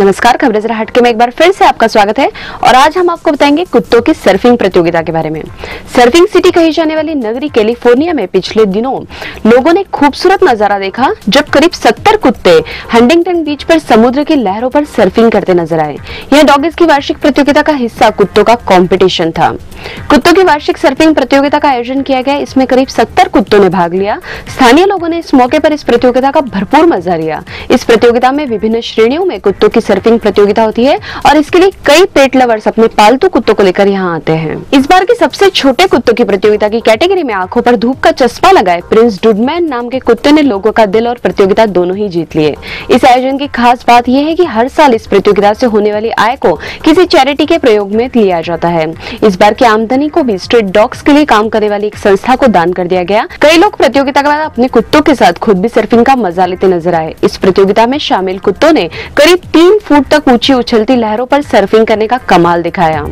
नमस्कार, खबरें जरा हटके में एक बार फिर से आपका स्वागत है और आज हम आपको बताएँगे कुत्तों की सर्फिंग प्रतियोगिता के बारे में। सर्फिंग सिटी कही जाने वाली नगरी कैलिफ़ोर्निया में पिछले दिनों लोगों ने खूबसूरत नज़ारा देखा, जब करीब 70 कुत्ते हंडिंगटन बीच पर समुद्र की लहरों पर सर्फिंग करते नज़र आए। यह डॉगिस की वार्षिक प्रतियोगिता का हिस्सा कुत्तों का कॉम्पिटिशन था। कुत्तों की वार्षिक सर्फिंग प्रतियोगिता का आयोजन किया गया, इसमें करीब सत्तर कुत्तों ने भाग लिया। स्थानीय लोगों ने इस मौके पर इस प्रतियोगिता का भरपूर मज़ा लिया। इस प्रतियोगिता में विभिन्न श्रेणियों में कुत्तों की सर्फिंग प्रतियोगिता होती है और इसके लिए कई पेट लवर्स अपने पालतू कुत्तों को लेकर यहाँ आते हैं। इस बार की सबसे छोटे कुत्तों की प्रतियोगिता की कैटेगरी में आँखों पर धूप का चश्मा लगाए प्रिंस डुडमैन नाम के कुत्ते ने लोगों का दिल और प्रतियोगिता दोनों ही जीत लिए। इस आयोजन की खास बात यह है की हर साल इस प्रतियोगिता से होने वाली आय को किसी चैरिटी के प्रयोग में लिया जाता है। इस बार की आमदनी को भी स्ट्रीट डॉग्स के लिए काम करने वाली एक संस्था को दान कर दिया गया। कई लोग प्रतियोगिता के बाद अपने कुत्तों के साथ खुद भी सर्फिंग का मज़ा लेते नज़र आए। इस प्रतियोगिता में शामिल कुत्तों ने करीब तीन फुट तक ऊँची उछलती लहरों पर सर्फिंग करने का कमाल दिखाया।